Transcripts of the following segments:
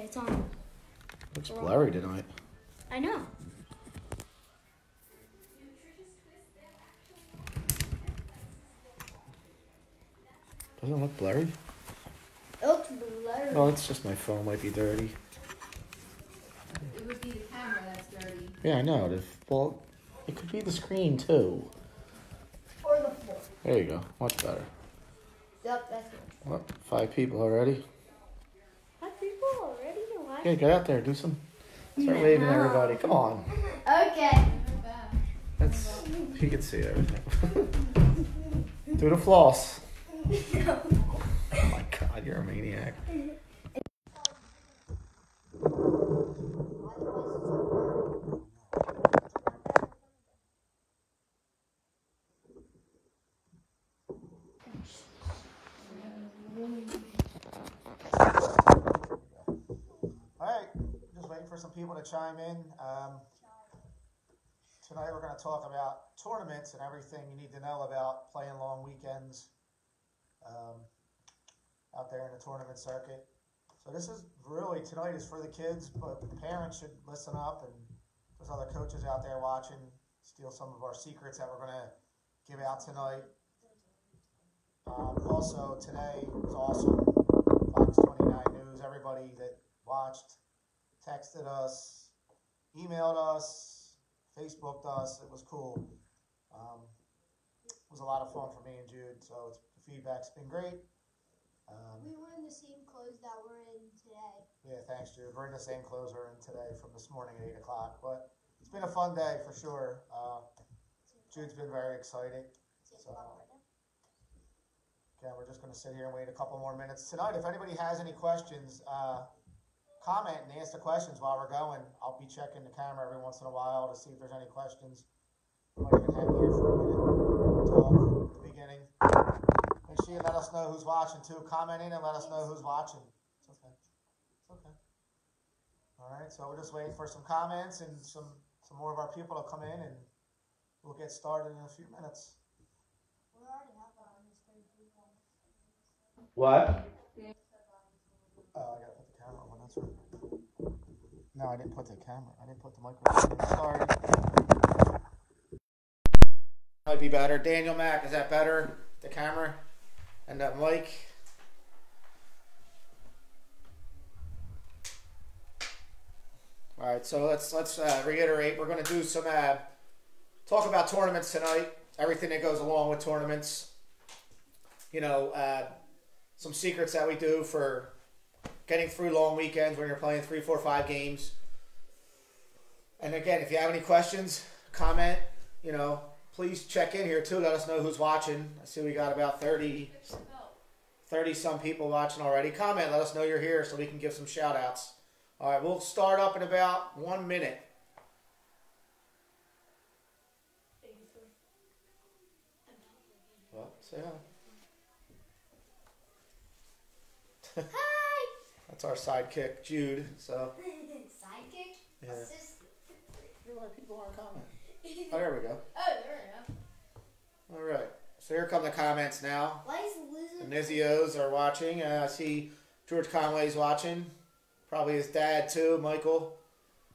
Okay, it's on. Looks blurry tonight. I know. Doesn't look blurry. It looks blurry. Well, it's just my phone might be dirty. It would be the camera that's dirty. Yeah, I know. The, well, it could be the screen too. Or the floor. There you go. Much better. Yep, that's good. What? Five people already? Five people already? What? Yeah, get out there. Do some. Start waving everybody. Come on. Okay. That's. You can see everything. Do the floss. Oh my god, you're a maniac. Some people to chime in. Um, tonight we're going to talk about tournaments and everything you need to know about playing long weekends um, out there in the tournament circuit. So this is really tonight is for the kids, but parents should listen up and there's other coaches out there watching. Steal some of our secrets that we're going to give out tonight. Um, also today was awesome. Fox 29 News, everybody that watched, texted us, emailed us, Facebooked us. It was cool. Um, it was a lot of fun for me and Jude, so it's, the feedback's been great. Um, We were in the same clothes that we're in today. yeah, thanks, Jude. We're in the same clothes we're in today from this morning at 8 o'clock, but it's been a fun day for sure. Uh, Jude's been very excited. So, we're just going to sit here and wait a couple more minutes. Tonight, if anybody has any questions, uh, comment and ask the questions while we're going. I'll be checking the camera every once in a while to see if there's any questions. Might even hang here for a minute, talk at the beginning. Make sure you let us know who's watching too. Comment in and let us know who's watching. It's okay. It's okay. All right, so we're just waiting for some comments and some, some more of our people to come in and we'll get started in a few minutes. We already have that on the screen. What? Oh, I gotta put the camera on. That's right. No, I didn't put the camera. I didn't put the microphone. Sorry. Might be better. Daniel Mack, is that better? The camera and that mic. All right, so let's let's uh, reiterate. We're going to do some uh, talk about tournaments tonight. Everything that goes along with tournaments. You know, uh, some secrets that we do for getting through long weekends when you're playing three, four, five games. And again, if you have any questions, comment, you know, please check in here too. Let us know who's watching. I see we got about 30, 30 some people watching already. Comment, let us know you're here so we can give some shout outs. All right, we'll start up in about one minute. Well, say hi. That's our sidekick, Jude. So, Sidekick? yeah. Assistant. Why people aren't commenting? Oh, there we go. Oh, there we go. All right. So here come the comments now. Why is The Nizios are watching. Uh, I see George Conway's watching. Probably his dad too, Michael.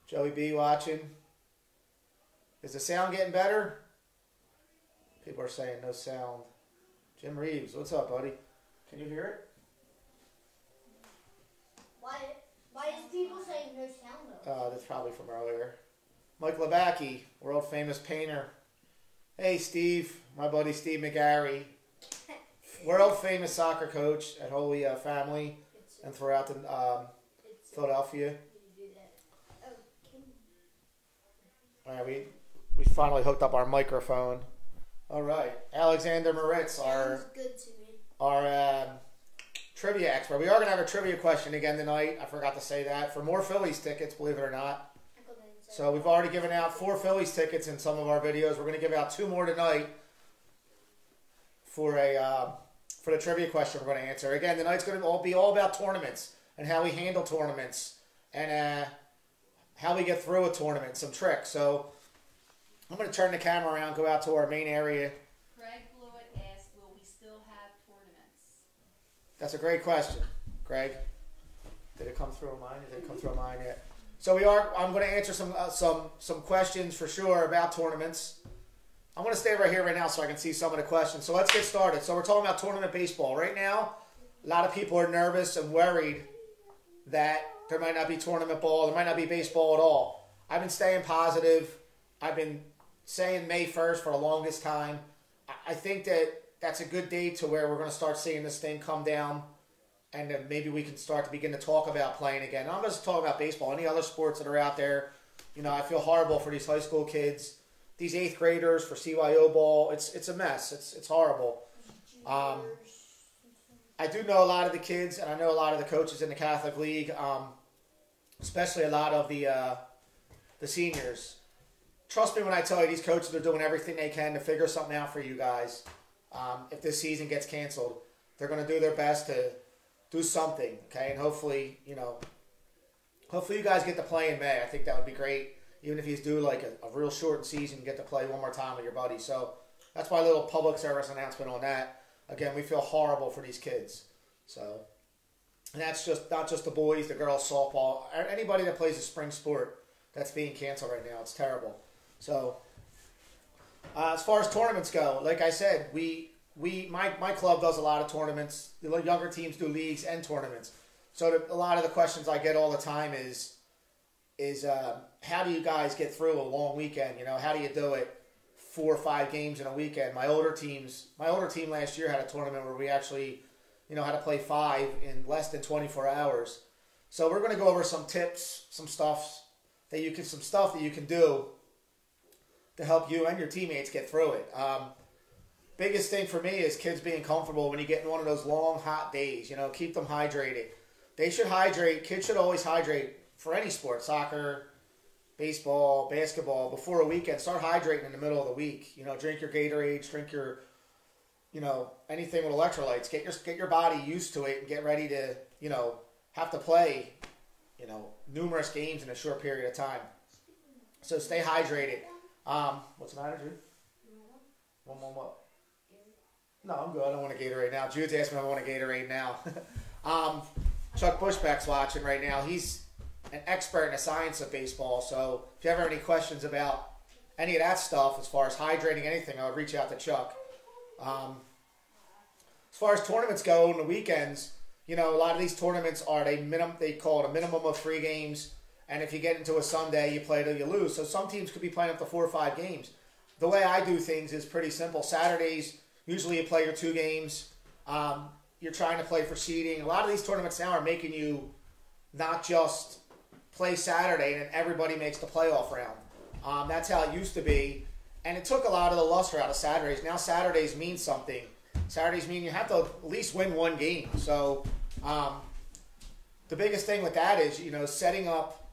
Joey B watching. Is the sound getting better? People are saying no sound. Jim Reeves, what's up, buddy? Can you hear it? Why, why is people saying no sound though? Uh, that's probably from earlier. Mike Labacki, world famous painter. Hey, Steve, my buddy Steve McGarry, world famous soccer coach at Holy uh, Family and throughout the um, Philadelphia. Oh, can All right, we we finally hooked up our microphone. All right, Alexander Moritz, our Sounds good to me. our um, trivia expert. We are gonna have a trivia question again tonight. I forgot to say that for more Phillies tickets, believe it or not. So we've already given out four Phillies tickets in some of our videos. We're going to give out two more tonight for a uh, for the trivia question we're going to answer. Again, tonight's going to all be all about tournaments and how we handle tournaments and uh, how we get through a tournament, some tricks. So I'm going to turn the camera around, go out to our main area. Craig Blewett asked, will we still have tournaments? That's a great question, Greg. Did it come through on mine? It didn't come through on mine yet. So we are. I'm going to answer some uh, some some questions for sure about tournaments. I'm going to stay right here right now so I can see some of the questions. So let's get started. So we're talking about tournament baseball right now. A lot of people are nervous and worried that there might not be tournament ball, there might not be baseball at all. I've been staying positive. I've been saying May 1st for the longest time. I think that that's a good date to where we're going to start seeing this thing come down and then maybe we can start to begin to talk about playing again. I'm just talking about baseball. Any other sports that are out there, you know, I feel horrible for these high school kids, these eighth graders for CYO ball. It's it's a mess. It's it's horrible. Um, I do know a lot of the kids, and I know a lot of the coaches in the Catholic League, um, especially a lot of the uh, the seniors. Trust me when I tell you, these coaches are doing everything they can to figure something out for you guys. Um, if this season gets canceled, they're going to do their best to do something, okay? And hopefully, you know, hopefully you guys get to play in May. I think that would be great. Even if you do like a, a real short season, get to play one more time with your buddies. So that's my little public service announcement on that. Again, we feel horrible for these kids. So, and that's just not just the boys, the girls, softball, anybody that plays a spring sport that's being canceled right now. It's terrible. So, uh, as far as tournaments go, like I said, we we my, my club does a lot of tournaments. The younger teams do leagues and tournaments. So the, a lot of the questions I get all the time is is uh, how do you guys get through a long weekend? You know, how do you do it? Four or five games in a weekend. My older teams, my older team last year had a tournament where we actually, you know, had to play five in less than 24 hours. So we're going to go over some tips, some stuff that you can, some stuff that you can do to help you and your teammates get through it. Um, biggest thing for me is kids being comfortable when you get in one of those long hot days. You know, keep them hydrated. They should hydrate. Kids should always hydrate for any sport, soccer, baseball, basketball. Before a weekend, start hydrating in the middle of the week. You know, drink your Gatorade, drink your, you know, anything with electrolytes. Get your get your body used to it and get ready to, you know, have to play, you know, numerous games in a short period of time. So stay hydrated. Um, what's the matter, Jude? One more what? No, I'm good. I don't want a Gatorade now. Jude's asked me if I want a Gatorade now. um, Chuck Bushback's watching right now. He's an expert in the science of baseball. So if you ever have any questions about any of that stuff, as far as hydrating anything, I would reach out to Chuck. Um, as far as tournaments go on the weekends, you know, a lot of these tournaments are they minimum they call it a minimum of three games, and if you get into a Sunday, you play till you lose. So some teams could be playing up to four or five games. The way I do things is pretty simple. Saturdays Usually you play your two games. Um, you're trying to play for seeding. A lot of these tournaments now are making you not just play Saturday and everybody makes the playoff round. Um, that's how it used to be. And it took a lot of the luster out of Saturdays. Now Saturdays mean something. Saturdays mean you have to at least win one game. So um, the biggest thing with that is, you know, setting up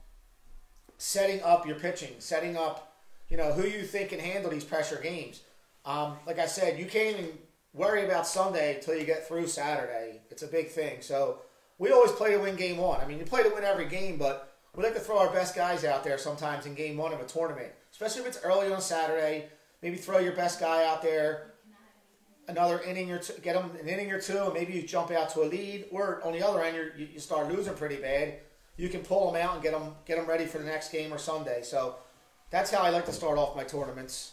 setting up your pitching, setting up, you know, who you think can handle these pressure games. Um, like I said, you can't even worry about Sunday until you get through Saturday. It's a big thing. So we always play to win game one. I mean, you play to win every game, but we like to throw our best guys out there sometimes in game one of a tournament, especially if it's early on Saturday. Maybe throw your best guy out there another inning or two, get them an inning or two, and maybe you jump out to a lead. Or on the other end, you you start losing pretty bad. You can pull them out and get them get them ready for the next game or Sunday. So that's how I like to start off my tournaments.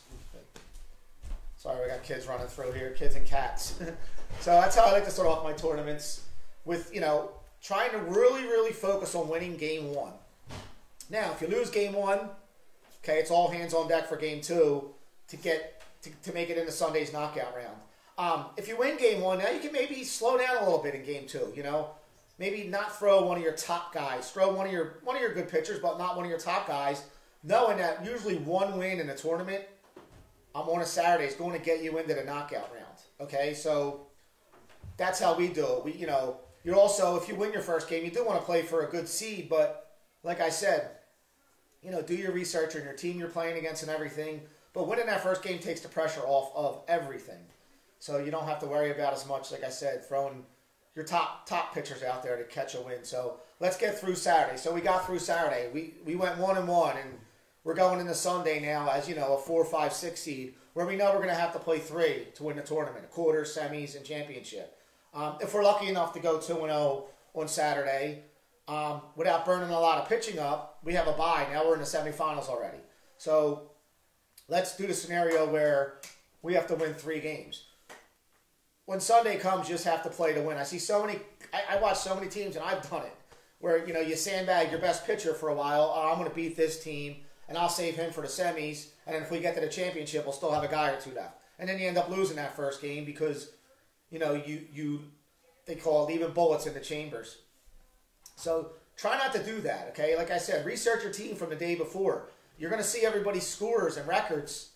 Sorry, we got kids running through here, kids and cats. so that's how I like to start off my tournaments with, you know, trying to really, really focus on winning game one. Now, if you lose game one, okay, it's all hands on deck for game two to get to, to make it into Sunday's knockout round. Um, if you win game one, now you can maybe slow down a little bit in game two. You know, maybe not throw one of your top guys, throw one of your one of your good pitchers, but not one of your top guys, knowing that usually one win in a tournament I'm on a Saturday is going to get you into the knockout round. Okay, so that's how we do it. We, you know, you're also if you win your first game, you do want to play for a good seed, but like I said, you know, do your research on your team you're playing against and everything. But winning that first game takes the pressure off of everything, so you don't have to worry about as much. Like I said, throwing your top top pitchers out there to catch a win. So let's get through Saturday. So we got through Saturday. We we went one and one and we're going into Sunday now as, you know, a four, five, six seed, where we know we're going to have to play three to win the tournament, quarter, semis, and championship. Um, if we're lucky enough to go 2 and 0 on Saturday, um, without burning a lot of pitching up, we have a bye. Now we're in the semifinals already. So let's do the scenario where we have to win three games. When Sunday comes, you just have to play to win. I see so many. I, I watch so many teams, and I've done it where you know you sandbag your best pitcher for a while. Oh, I'm going to beat this team, and I'll save him for the semis. And then if we get to the championship, we'll still have a guy or two left. And then you end up losing that first game because you know you you they call it leaving bullets in the chambers. So try not to do that. Okay, like I said, research your team from the day before. You're going to see everybody's scores and records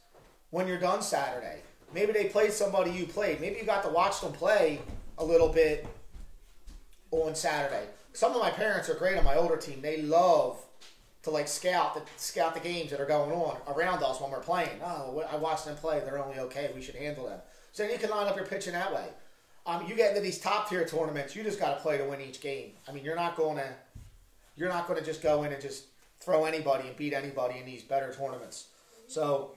when you're done Saturday. Maybe they played somebody you played. Maybe you got to watch them play a little bit on Saturday. Some of my parents are great on my older team. They love to like scout the scout the games that are going on around us when we're playing. Oh, I watched them play. They're only okay. We should handle them. So you can line up your pitching that way. Um, you get into these top tier tournaments, you just got to play to win each game. I mean, you're not going to you're not going to just go in and just throw anybody and beat anybody in these better tournaments. So,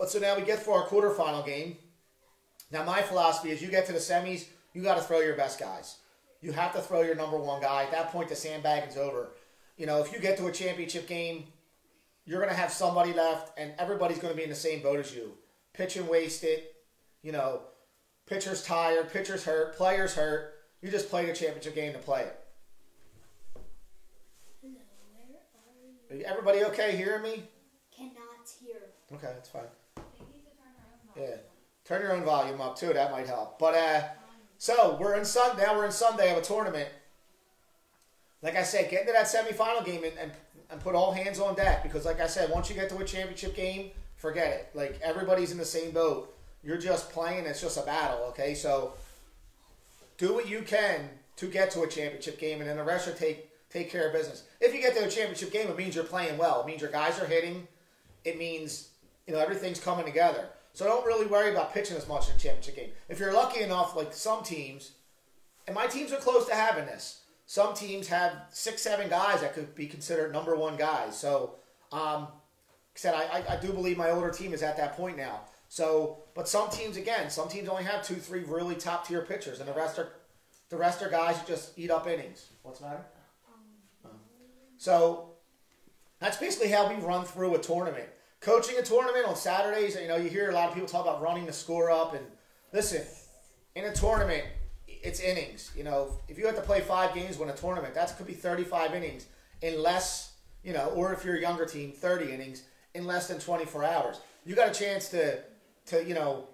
but so now we get for our quarterfinal game. Now my philosophy is you get to the semis, you got to throw your best guys. You have to throw your number one guy. At that point, the sandbagging's over. You know, if you get to a championship game, you're going to have somebody left, and everybody's going to be in the same boat as you. Pitching wasted, you know, pitcher's tired, pitcher's hurt, player's hurt. You just play the championship game to play it. Where are you? Everybody okay hearing me? Cannot hear. Okay, that's fine. Yeah, turn your own volume up too. That might help. But uh, so we're in Sun. Now we're in Sunday of a tournament. Like I said, get into that semifinal game and, and and put all hands on deck because, like I said, once you get to a championship game, forget it. Like everybody's in the same boat. You're just playing. It's just a battle. Okay, so do what you can to get to a championship game, and then the rest will take take care of business. If you get to a championship game, it means you're playing well. It means your guys are hitting. It means you know everything's coming together. So don't really worry about pitching as much in a championship game. If you're lucky enough, like some teams, and my teams are close to having this. Some teams have six, seven guys that could be considered number one guys. So, um, I said, I, I, I do believe my older team is at that point now. So, but some teams, again, some teams only have two, three really top tier pitchers, and the rest are the rest are guys who just eat up innings. What's the matter? So that's basically how we run through a tournament. Coaching a tournament on Saturdays, you know, you hear a lot of people talk about running the score up. And listen, in a tournament, it's innings. You know, if you have to play five games win a tournament, that could be 35 innings in less, you know, or if you're a younger team, 30 innings in less than 24 hours. You got a chance to, to you know,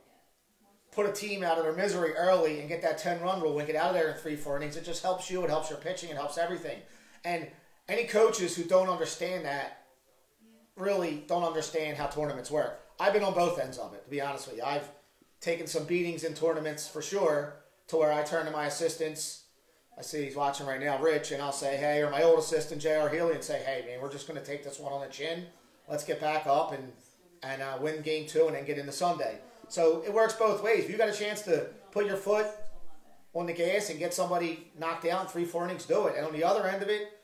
put a team out of their misery early and get that 10 run rule and get out of there in three, four innings. It just helps you. It helps your pitching. It helps everything. And any coaches who don't understand that really don't understand how tournaments work. I've been on both ends of it, to be honest with you. I've taken some beatings in tournaments for sure, to where I turn to my assistants. I see he's watching right now, Rich, and I'll say, hey, or my old assistant, J.R. Healy, and say, hey, man, we're just going to take this one on the chin. Let's get back up and, and uh, win game two and then get into Sunday. So it works both ways. If you got a chance to put your foot on the gas and get somebody knocked down three, four innings, do it. And on the other end of it,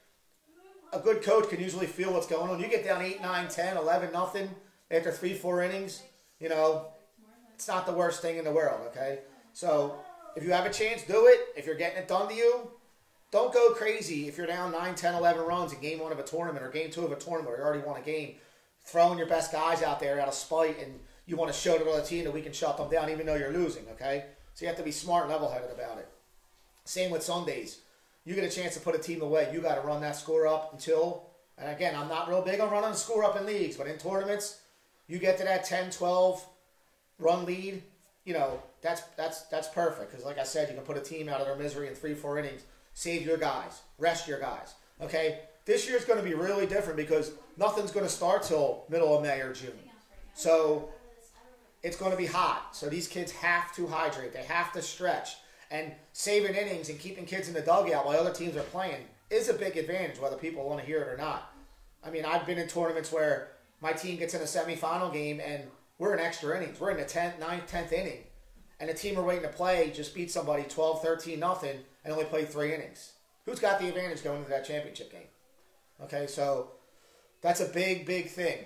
a good coach can usually feel what's going on. You get down 8, 9, 10, 11, nothing after three, four innings, you know, it's not the worst thing in the world, okay? So if you have a chance, do it. If you're getting it done to you, don't go crazy if you're down 9, 10, 11 runs in game one of a tournament or game two of a tournament or you already won a game, throwing your best guys out there out of spite and you want to show to the other team that we can shut them down even though you're losing, okay? So you have to be smart and level-headed about it. Same with Sundays you get a chance to put a team away, you got to run that score up until, and again, I'm not real big on running the score up in leagues, but in tournaments, you get to that 10, 12 run lead, you know, that's that's that's perfect because, like I said, you can put a team out of their misery in three, four innings, save your guys, rest your guys. Okay, this year's going to be really different because nothing's going to start till middle of May or June, so it's going to be hot. So these kids have to hydrate. They have to stretch and saving innings and keeping kids in the dugout while other teams are playing is a big advantage, whether people want to hear it or not. I mean, I've been in tournaments where my team gets in a semifinal game and we're in extra innings. We're in the 10th, 9th, 10th inning. And the team we're waiting to play just beat somebody 12, 13, nothing, and only played three innings. Who's got the advantage going into that championship game? Okay, so that's a big, big thing.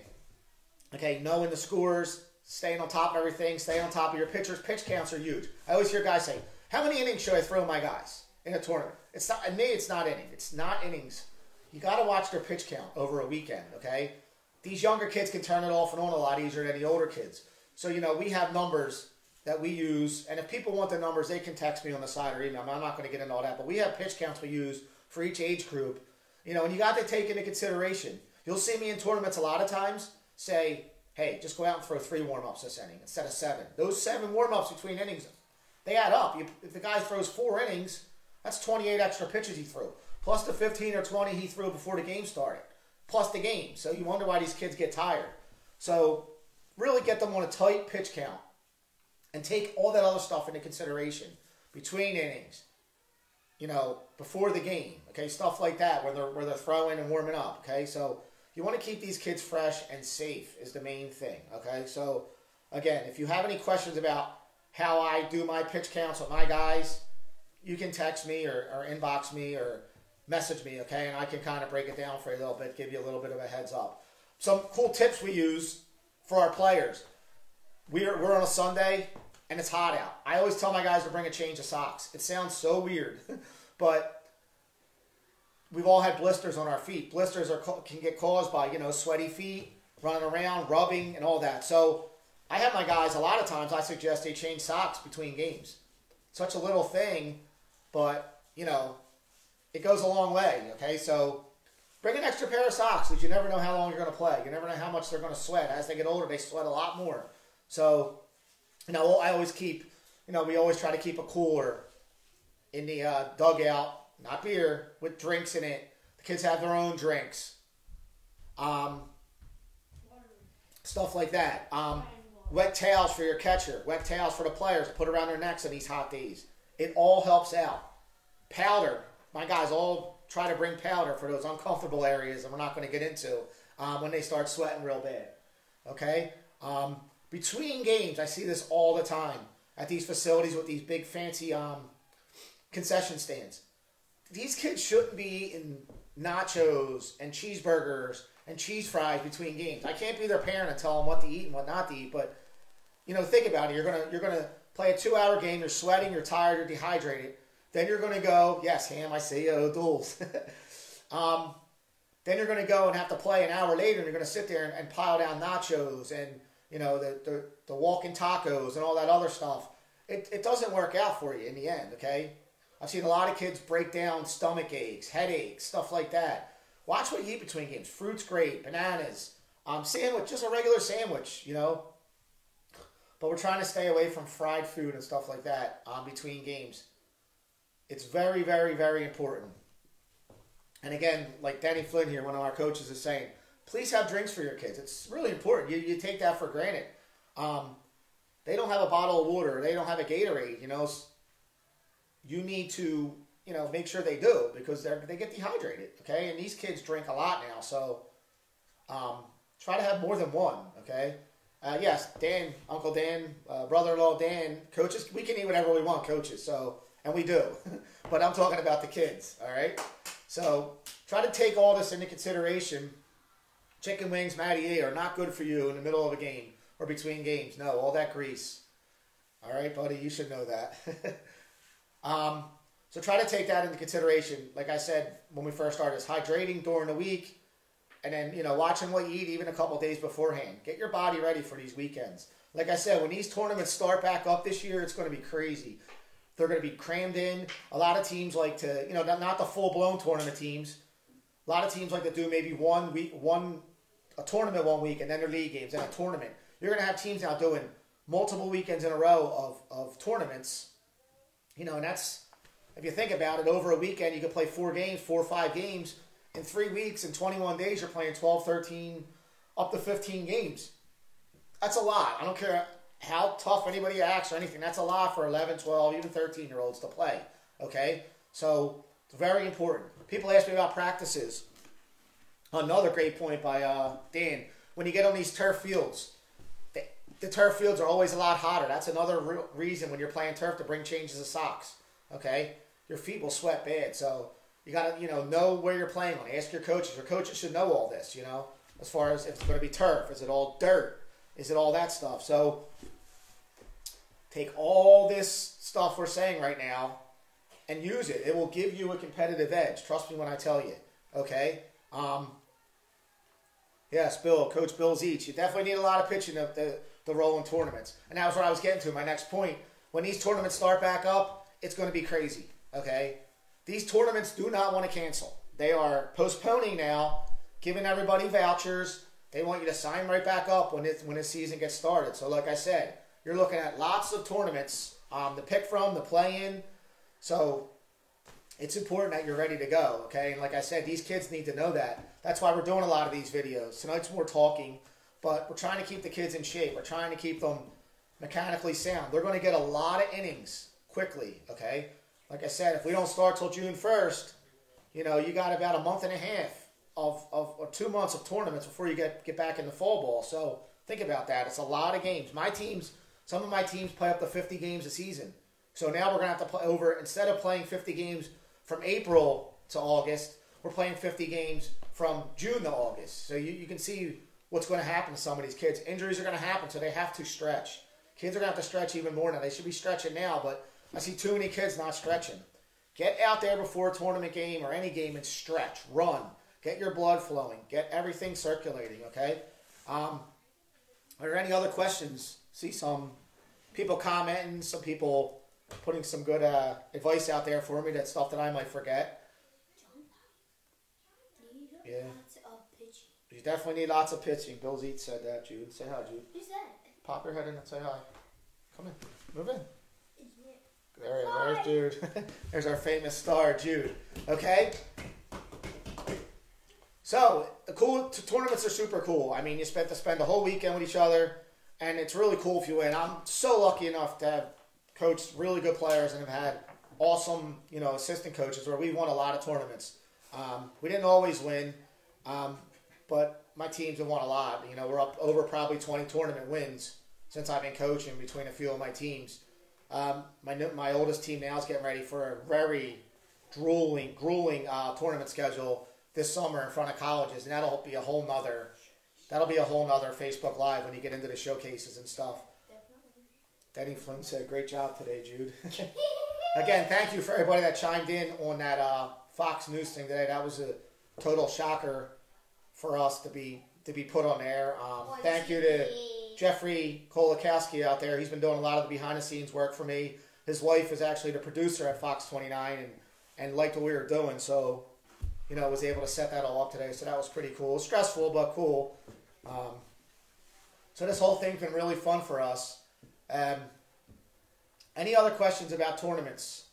Okay, knowing the scores, staying on top of everything, staying on top of your pitchers. Pitch counts are huge. I always hear guys say, how many innings should I throw my guys? in a tournament. It's not, and me, it's not inning. It's not innings. You got to watch their pitch count over a weekend, okay? These younger kids can turn it off and on a lot easier than the older kids. So, you know, we have numbers that we use, and if people want the numbers, they can text me on the side or email. I'm not going to get into all that, but we have pitch counts we use for each age group. You know, and you got to take into consideration. You'll see me in tournaments a lot of times say, hey, just go out and throw three warm ups this inning instead of seven. Those seven warm ups between innings, they add up. You, if the guy throws four innings, that's 28 extra pitches he threw, plus the 15 or 20 he threw before the game started, plus the game. So you wonder why these kids get tired. So really get them on a tight pitch count and take all that other stuff into consideration between innings, you know, before the game, okay, stuff like that where they're where they're throwing and warming up, okay. So you want to keep these kids fresh and safe is the main thing, okay. So again, if you have any questions about how I do my pitch counts with my guys, you can text me or, or inbox me or message me, okay, and I can kind of break it down for you a little bit, give you a little bit of a heads up. Some cool tips we use for our players. We're, we're on a Sunday and it's hot out. I always tell my guys to bring a change of socks. It sounds so weird, but we've all had blisters on our feet. Blisters are can get caused by you know sweaty feet, running around, rubbing, and all that. So I have my guys. A lot of times I suggest they change socks between games. Such a little thing, but you know it goes a long way. Okay, so bring an extra pair of socks because you never know how long you're going to play. You never know how much they're going to sweat. As they get older, they sweat a lot more. So you know, I always keep, you know, we always try to keep a cooler in the uh, dugout, not beer, with drinks in it. The kids have their own drinks. Um, stuff like that. Um, wet towels for your catcher, wet towels for the players to put around their necks on these hot days. It all helps out. Powder, my guys all try to bring powder for those uncomfortable areas that we're not going to get into um, when they start sweating real bad. Okay? Um, between games, I see this all the time at these facilities with these big fancy um, concession stands. These kids shouldn't be in nachos and cheeseburgers and cheese fries between games. I can't be their parent and tell them what to eat and what not to eat, but you know, think about it. You're gonna you're gonna play a two hour game. You're sweating. You're tired. You're dehydrated. Then you're gonna go. Yes, ham. I see you. Duels. um, then you're gonna go and have to play an hour later, and you're gonna sit there and, and pile down nachos and you know, the, the, the walking tacos and all that other stuff. It, it doesn't work out for you in the end, okay? I've seen a lot of kids break down stomach aches, headaches, stuff like that. Watch what you eat between games. Fruit's great, bananas, um, sandwich, just a regular sandwich, you know. But we're trying to stay away from fried food and stuff like that um, between games. It's very, very, very important. And again, like Danny Flynn here, one of our coaches, is saying, please have drinks for your kids. It's really important. You, you take that for granted. Um, they don't have a bottle of water. They don't have a Gatorade. You know, you need to you know make sure they do because they they get dehydrated. Okay, and these kids drink a lot now, so um, try to have more than one. Okay. Uh, yes, Dan, Uncle Dan, uh, brother-in-law Dan, coaches. We can eat whatever we want, coaches. So, and we do. but I'm talking about the kids. All right. So try to take all this into consideration chicken wings, Matty are not good for you in the middle of a game or between games. No, all that grease. All right, buddy, you should know that. um, so try to take that into consideration. Like I said when we first started, is hydrating during the week, and then you know watching what you eat even a couple days beforehand. Get your body ready for these weekends. Like I said, when these tournaments start back up this year, it's going to be crazy. They're going to be crammed in. A lot of teams like to, you know, not the full blown tournament teams. A lot of teams like to do maybe one week, one a tournament one week and then their league games and a tournament. You're going to have teams now doing multiple weekends in a row of, of tournaments. You know, and that's, if you think about it, over a weekend, you could play four games, four or five games. In three weeks, in 21 days, you're playing 12, 13, up to 15 games. That's a lot. I don't care how tough anybody acts or anything. That's a lot for 11, 12, even 13 year olds to play. Okay? So, it's very important. People ask me about practices. Another great point by uh, Dan. When you get on these turf fields, the, the, turf fields are always a lot hotter. That's another re- reason when you're playing turf to bring changes of socks. Okay, your feet will sweat bad, so you gotta you know know where you're playing on. Ask your coaches. Your coaches should know all this. You know, as far as if it's going to be turf, is it all dirt? Is it all that stuff? So take all this stuff we're saying right now and use it. It will give you a competitive edge. Trust me when I tell you. Okay. Um, yes, Bill, Coach Bill Zeach. You definitely need a lot of pitching of the the role in tournaments, and that was what I was getting to. My next point: when these tournaments start back up, it's going to be crazy. Okay. These tournaments do not want to cancel. They are postponing now, giving everybody vouchers. They want you to sign right back up when it when the season gets started. So, like I said, you're looking at lots of tournaments um, to pick from, to play in. So, it's important that you're ready to go. Okay, and like I said, these kids need to know that. That's why we're doing a lot of these videos. Tonight's more talking, but we're trying to keep the kids in shape. We're trying to keep them mechanically sound. They're going to get a lot of innings quickly. Okay, like I said, if we don't start till June 1st, you know, you got about a month and a half of, of or two months of tournaments before you get, get back in the fall ball. So think about that. It's a lot of games. My teams, some of my teams play up to 50 games a season. So now we're going to have to play over, instead of playing 50 games from April to August, we're playing 50 games from June to August. So you, you can see what's going to happen to some of these kids. Injuries are going to happen, so they have to stretch. Kids are going to have to stretch even more now. They should be stretching now, but I see too many kids not stretching. Get out there before a tournament game or any game and stretch, run, get your blood flowing, get everything circulating. Okay. Um, are there any other questions? See some people commenting, some people putting some good uh, advice out there for me. That stuff that I might forget. Yeah. You definitely need lots of pitching. Bill Zeet said that, Jude. Say hi, Jude. Who's that? Pop your head in and say hi. Come in. Move in. Hi. there's our famous star, Jude. Okay. So cool tournaments are super cool. I mean, you spent to spend the whole weekend with each other, and it's really cool if you win. I'm so lucky enough to have coached really good players and have had awesome, you know, assistant coaches where we won a lot of tournaments. Um, we didn't always win, um, but my teams have won a lot. You know, we're up over probably 20 tournament wins since I've been coaching between a few of my teams. Um, my my oldest team now is getting ready for a very grueling, grueling uh, tournament schedule this summer in front of colleges, and that'll be a whole nother. That'll be a whole nother Facebook Live when you get into the showcases and stuff. Denny Flynn said, "Great job today, Jude." Again, thank you for everybody that chimed in on that uh, Fox News thing today. That was a total shocker for us to be to be put on air. Um, thank you to Jeffrey Kolakowski out there. He's been doing a lot of the behind the scenes work for me. His wife is actually the producer at Fox 29 and, and liked what we were doing. So, you know, was able to set that all up today. So that was pretty cool. Stressful, but cool. Um, so this whole thing's been really fun for us. Um, any other questions about tournaments?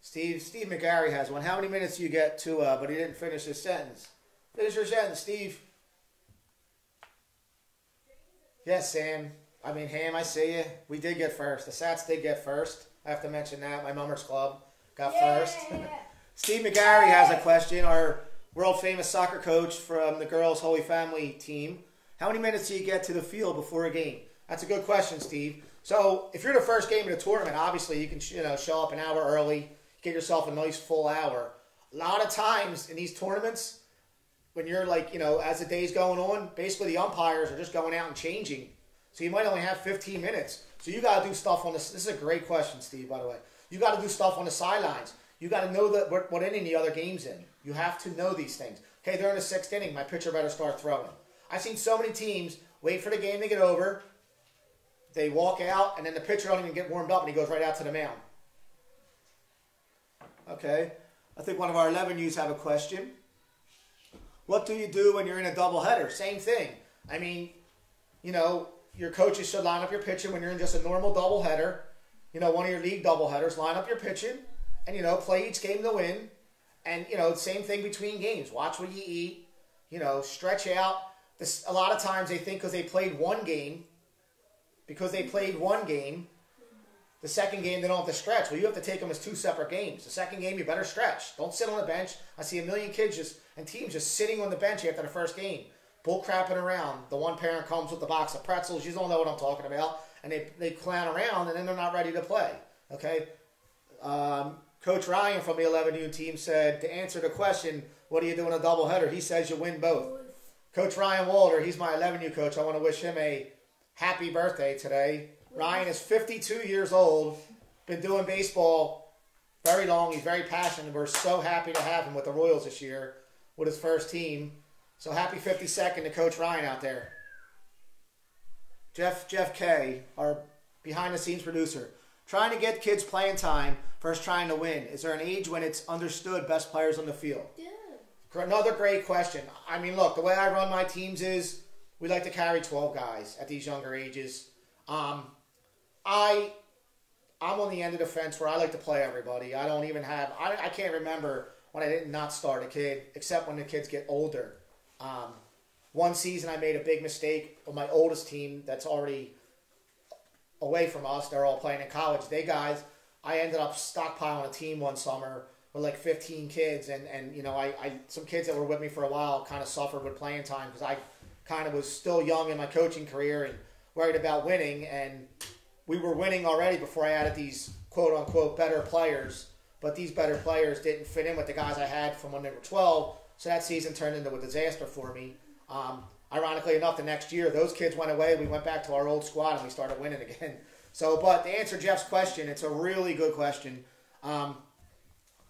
Steve Steve McGarry has one. How many minutes do you get to? Uh, but he didn't finish his sentence. Finish your sentence, Steve. Yes, Sam. I mean, Ham, I see you. We did get first. The Sats did get first. I have to mention that. My Mummers Club got first. Steve McGarry has a question. Our world famous soccer coach from the girls' Holy Family team. How many minutes do you get to the field before a game? That's a good question, Steve. So, if you're the first game of the tournament, obviously you can you know show up an hour early, get yourself a nice full hour. A lot of times in these tournaments, when you're like, you know, as the day's going on, basically the umpires are just going out and changing. So you might only have 15 minutes. So you got to do stuff on this. This is a great question, Steve, by the way. You got to do stuff on the sidelines. You got to know that what, what inning the other game's in. You have to know these things. Okay, they're in the sixth inning. My pitcher better start throwing. I've seen so many teams wait for the game to get over. They walk out, and then the pitcher don't even get warmed up, and he goes right out to the mound. Okay, I think one of our 11 U's have a question. What do you do when you're in a doubleheader? Same thing. I mean, you know, your coaches should line up your pitching when you're in just a normal doubleheader. You know, one of your league doubleheaders, line up your pitching, and you know, play each game to win. And you know, same thing between games. Watch what you eat. You know, stretch out. This, a lot of times they think because they played one game, because they played one game, the second game they don't have to stretch. Well, you have to take them as two separate games. The second game you better stretch. Don't sit on the bench. I see a million kids just and teams just sitting on the bench after the first game, bull crapping around. The one parent comes with the box of pretzels. You don't know what I'm talking about, and they they clown around, and then they're not ready to play. Okay. Um, Coach Ryan from the 11U team said to answer the question, "What do you do in a doubleheader?" He says you win both. Coach Ryan Walter, he's my 11U coach. I want to wish him a happy birthday today. Ryan is 52 years old, been doing baseball very long. He's very passionate. We're so happy to have him with the Royals this year with his first team. So happy 52nd to Coach Ryan out there. Jeff Jeff K, our behind the scenes producer, trying to get kids playing time versus trying to win. Is there an age when it's understood best players on the field? Yeah. Another great question. I mean, look, the way I run my teams is we like to carry 12 guys at these younger ages. Um, I I'm on the end of the fence where I like to play everybody. I don't even have I, I can't remember when I did not start a kid except when the kids get older. Um, one season I made a big mistake on my oldest team that's already away from us. They're all playing in college. They guys, I ended up stockpiling a team one summer with like 15 kids, and and you know I, I some kids that were with me for a while kind of suffered with playing time because I kind of was still young in my coaching career and worried about winning, and we were winning already before I added these quote unquote better players. But these better players didn't fit in with the guys I had from when they were 12, so that season turned into a disaster for me. Um, ironically enough, the next year those kids went away. We went back to our old squad and we started winning again. So, but to answer Jeff's question, it's a really good question. Um,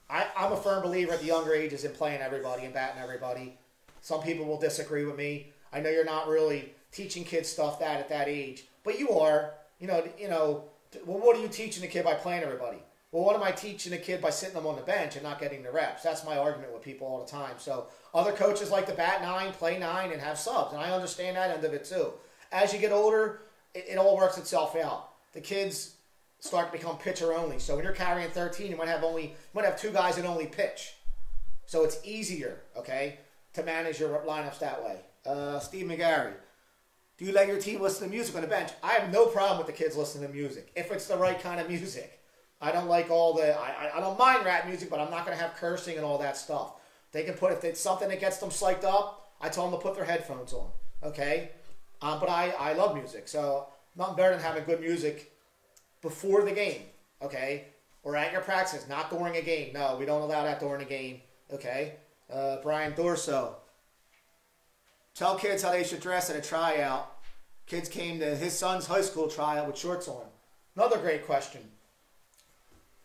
I, I'm a firm believer at the younger ages in playing everybody and batting everybody. Some people will disagree with me. I know you're not really teaching kids stuff that at that age, but you are. You know, you know. Well, what are you teaching a kid by playing everybody? Well, what am I teaching a kid by sitting them on the bench and not getting the reps? That's my argument with people all the time. So other coaches like to bat nine, play nine, and have subs, and I understand that end of it too. As you get older, it, it all works itself out. The kids start to become pitcher only. So when you're carrying 13, you might have only you might have two guys that only pitch. So it's easier, okay, to manage your lineups that way. Uh, Steve McGarry, do you let your team listen to music on the bench? I have no problem with the kids listening to music if it's the right kind of music. I don't like all the I, I don't mind rap music, but I'm not going to have cursing and all that stuff. They can put if it's something that gets them psyched up. I tell them to put their headphones on. Okay, um, but I I love music, so nothing better than having good music before the game. Okay, or at your practice, not during a game. No, we don't allow that during a game. Okay, uh, Brian Dorso. Tell kids how they should dress at a tryout. Kids came to his son's high school tryout with shorts on. Another great question.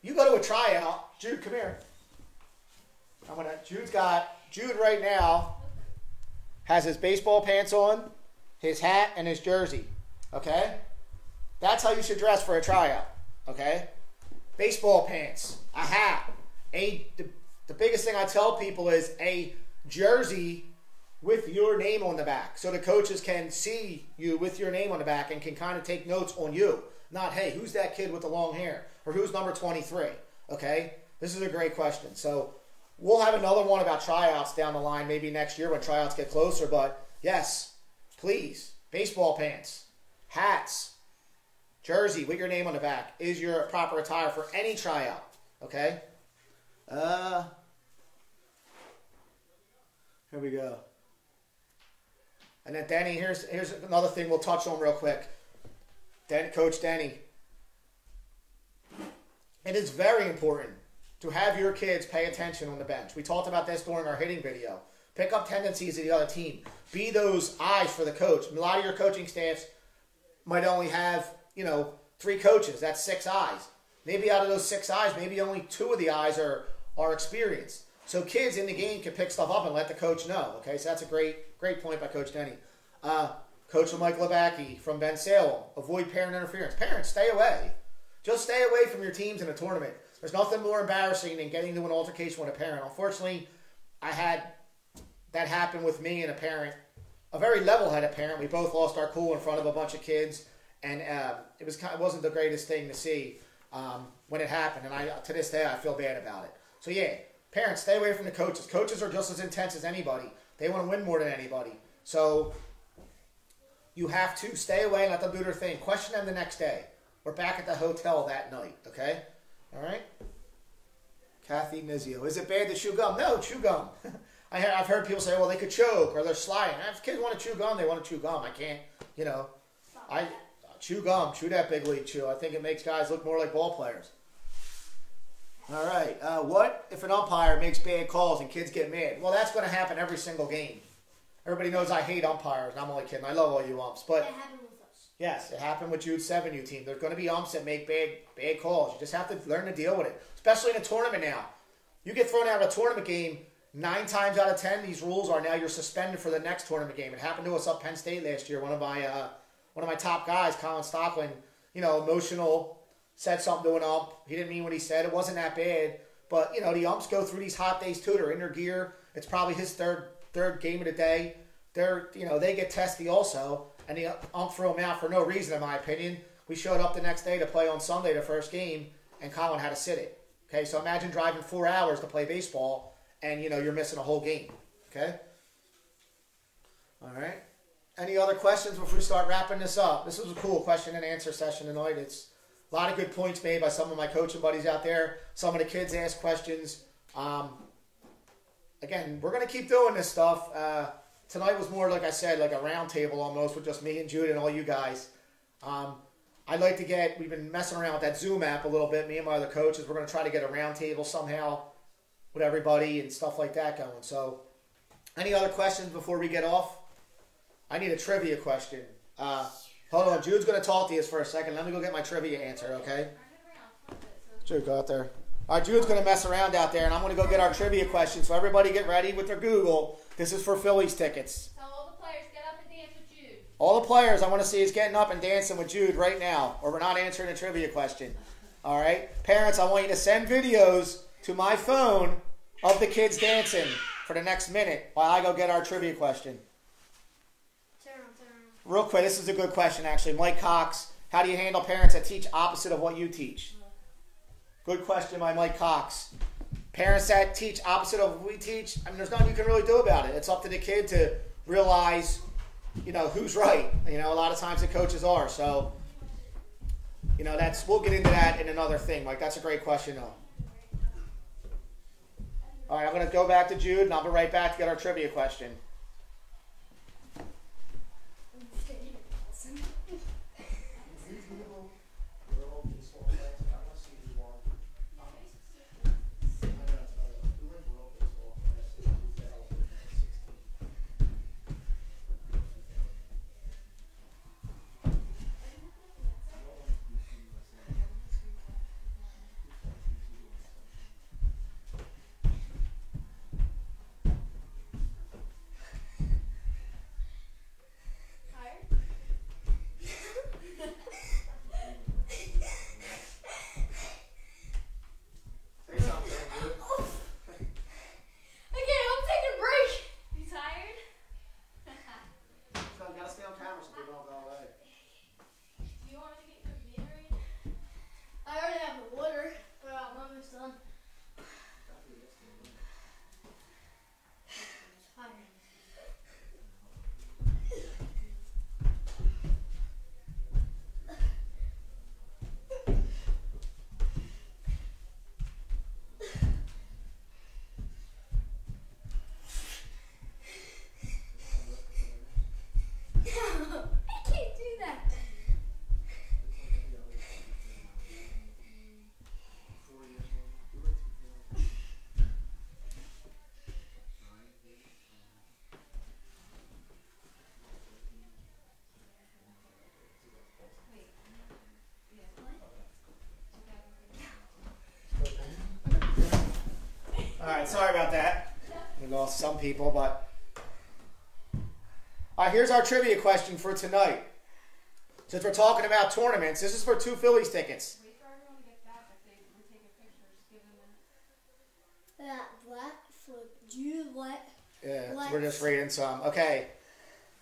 You go to a tryout, Jude, come here. I'm gonna. Jude's got Jude right now has his baseball pants on, his hat, and his jersey. Okay, that's how you should dress for a tryout. Okay, baseball pants, a hat, a. The, the biggest thing I tell people is a jersey with your name on the back, so the coaches can see you with your name on the back and can kind of take notes on you. Not hey, who's that kid with the long hair, or who's number twenty three? Okay, this is a great question. So We'll have another one about tryouts down the line, maybe next year when tryouts get closer. But yes, please, baseball pants, hats, jersey with your name on the back is your proper attire for any tryout. Okay. Uh, here we go. And then Danny, here's here's another thing we'll touch on real quick. Den, Coach Danny, It is very important to have your kids pay attention on the bench. We talked about this during our hitting video. Pick up tendencies of the other team. Be those eyes for the coach. A lot of your coaching staffs might only have, you know, three coaches. That's six eyes. Maybe out of those six eyes, maybe only two of the eyes are, are experienced. So kids in the game can pick stuff up and let the coach know. Okay, so that's a great, great point by Coach Denny. Uh, coach Mike Labacki from Bensalem. Avoid parent interference. Parents, stay away. Just stay away from your teams in a tournament. There's nothing more embarrassing than getting into an altercation with a parent. Unfortunately, I had that happen with me and a parent, a very level-headed parent. We both lost our cool in front of a bunch of kids, and uh, it was it wasn't the greatest thing to see um, when it happened. And I to this day I feel bad about it. So yeah, parents, stay away from the coaches. Coaches are just as intense as anybody. They want to win more than anybody. So you have to stay away let them do their thing. Question them the next day. We're back at the hotel that night. Okay. All right? Kathy Nizio. Is it bad to chew gum? No, chew gum. I have heard people say, well, they could choke or they're sliding. If kids want to chew gum, they want to chew gum. I can't, you know. I chew gum, chew that big league chew. I think it makes guys look more like ball players. All right. Uh, what if an umpire makes bad calls and kids get mad? Well, that's going to happen every single game. Everybody knows I hate umpires. I'm only kidding. I love all you umps, but Yes, it happened with Jude's 7U team. There's going to be umps that make bad bad calls. You just have to learn to deal with it, especially in a tournament now. You get thrown out of a tournament game nine times out of ten. These rules are now you're suspended for the next tournament game. It happened to us up Penn State last year. One of my uh, one of my top guys, Colin Stockland, you know, emotional, said something to an ump. He didn't mean what he said. It wasn't that bad, but you know, the umps go through these hot days too. They're in their gear. It's probably his third third game of the day. They're you know they get testy also, and the ump threw him out for no reason, in my opinion. We showed up the next day to play on Sunday, the first game, and Colin had to sit it. Okay, so imagine driving four hours to play baseball, and you know you're missing a whole game. Okay. All right. Any other questions before we start wrapping this up? This was a cool question and answer session tonight. It's a lot of good points made by some of my coaching buddies out there. Some of the kids asked questions. Um, again, we're going to keep doing this stuff. Uh, tonight was more, like I said, like a round table almost with just me and Jude and all you guys. Um, I'd like to get, we've been messing around with that Zoom app a little bit, me and my other coaches. We're going to try to get a round table somehow with everybody and stuff like that going. So, any other questions before we get off? I need a trivia question. Uh, hold on, Jude's going to talk to you for a second. Let me go get my trivia answer, okay? Jude, go out there. All right, Jude's going to mess around out there, and I'm going to go get our trivia question. So everybody get ready with their Google. This is for Phillies tickets. Tell all the players get up and dance with Jude. All the players I want to see is getting up and dancing with Jude right now, or we're not answering a trivia question. All right, parents, I want you to send videos to my phone of the kids dancing for the next minute while I go get our trivia question. Turn on, turn on. Real quick, this is a good question actually. Mike Cox, how do you handle parents that teach opposite of what you teach? Good question by Mike Cox. Parents that teach opposite of what we teach, I mean, there's nothing you can really do about it. It's up to the kid to realize, you know, who's right. You know, a lot of times the coaches are. So, you know, that's we'll get into that in another thing. Mike, that's a great question though. All right, I'm going to go back to Jude, and I'll be right back to get our trivia question. Some people, but. All right, here's our trivia question for tonight. Since we're talking about tournaments, this is for two Phillies tickets. Wait for everyone to get back. If they were taking pictures, give them a That black flip. Jude what? Yeah, What? we're just reading some. Okay,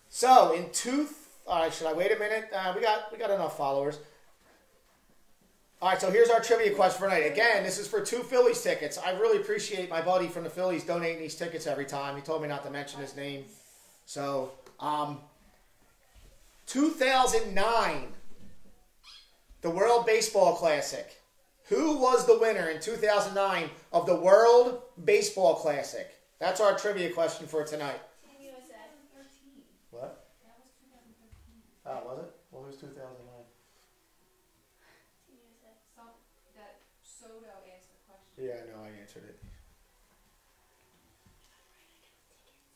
so in two. All right, should I wait a minute? Uh, we got we got enough followers. All right, so here's our trivia question for tonight. Again, this is for two Phillies tickets. I really appreciate my buddy from the Phillies donating these tickets every time. He told me not to mention his name. So, um, 2009, the World Baseball Classic. Who was the winner in 2009 of the World Baseball Classic? That's our trivia question for tonight. Team USA. 2013. What? That was 2013. Oh, was it? Well, who's 2009? Team USA. Some that Soto asked the question. Yeah, I know. I answered it.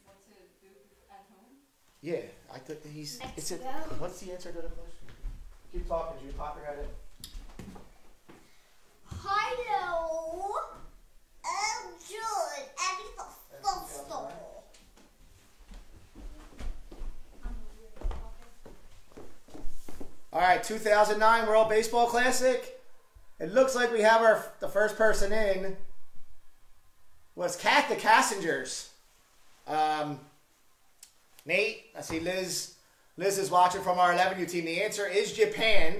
What to do at home? Yeah, I thought he's. Let's It's a, what's the answer to the question? Keep talking, Jude. Pop your head in. Hello. I'm it's a festival. All right, 2009 World Baseball Classic. It looks like we have our the first person in was Cat the Cassengers. Um, Nate, I see Liz. Liz is watching from our 11U team. The answer is Japan.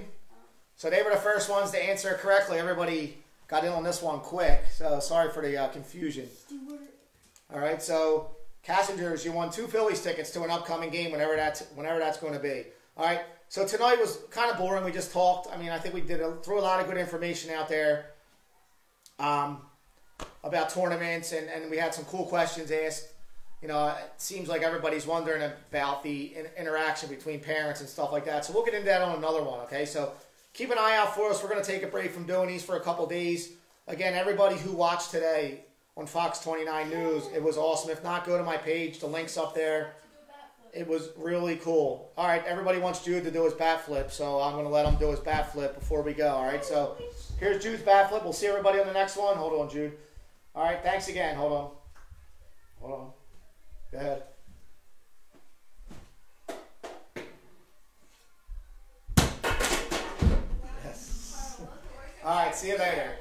So they were the first ones to answer correctly. Everybody got in on this one quick. So sorry for the uh, confusion. All right, so Cassengers, you won two Phillies tickets to an upcoming game whenever that's whenever that's going to be. All right, so tonight was kind of boring. We just talked. I mean, I think we did a, threw a lot of good information out there um, about tournaments, and, and we had some cool questions asked. You know, it seems like everybody's wondering about the in, interaction between parents and stuff like that. So we'll get into that on another one. Okay, so keep an eye out for us. We're going to take a break from doing these for a couple days. Again, everybody who watched today on Fox 29 News, it was awesome. If not, go to my page. The link's up there. It was really cool. All right, everybody wants Jude to do his bat flip, so I'm going to let him do his bat flip before we go. All right, so here's Jude's bat flip. We'll see everybody on the next one. Hold on, Jude. All right, thanks again. Hold on. Hold on. Ahead. Yes. All right, see you later.